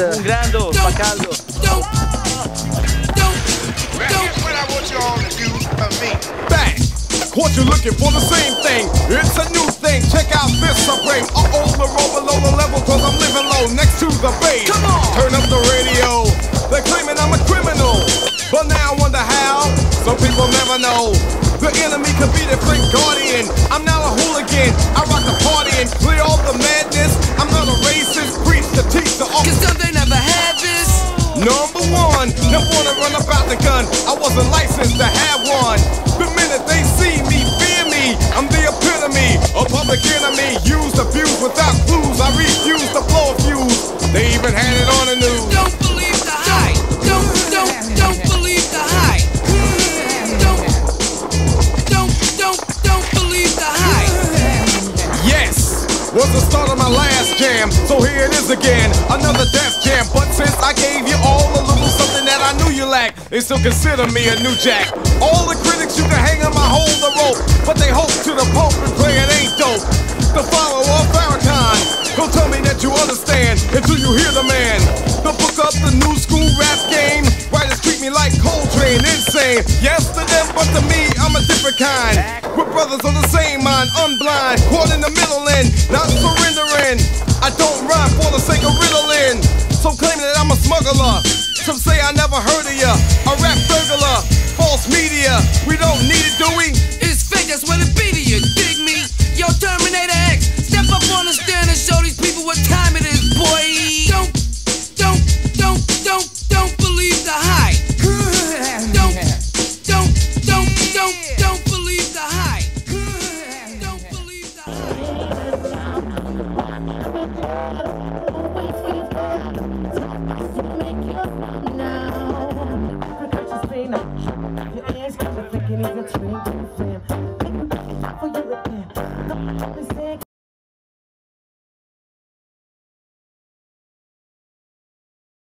grande, un grande, fa caldo. Don't, don't, don't. what I want you all to do for me. Bang! Caught you looking for the same thing. It's a new thing. Check out this I bring. Uh oh, the roll below the level, cause I'm living low next to the bay. Come on. Turn up the radio. They're claiming I'm a criminal. But now I wonder how. Some people never know. The enemy could be the Frank Guardian. Wasn't to have one. The minute they see me, fear me. I'm the epitome, a public enemy. Used, abused without clues. I refuse to blow a fuse. They even had it on the news. Don't believe the hype. Don't, don't, don't believe the hype. Don't, don't, don't, don't believe the hype. Yes, was the start of my last jam. So here it is again, another death jam. But since I gave you all a little something I knew you lacked, they still consider me a new jack. All the critics you can hang on my hold the rope, but they hope to the pope and play it ain't dope. The follower of Farrakhan, don't tell me that you understand until you hear the man. The book up the new school rap game. Writers treat me like Coltrane, insane. Yes to them, but to me, I'm a different kind. We're brothers on the same mind, unblind, caught in the middle and not surrendering. I don't rhyme for the sake of riddling. So claiming that I'm a smuggler. Some say I never heard of ya. A rap burglar, false media. We don't need it, do we? It's fake, that's what it be to you. Dig me? Yo, Terminator X, step up on the stand and show these people what time it is, boy. Don't, don't, don't, don't, don't believe the hype. Don't, don't, don't, don't, don't believe the hype. Don't believe the hype. Your ass got to thinking he's a train to the fam. For you again.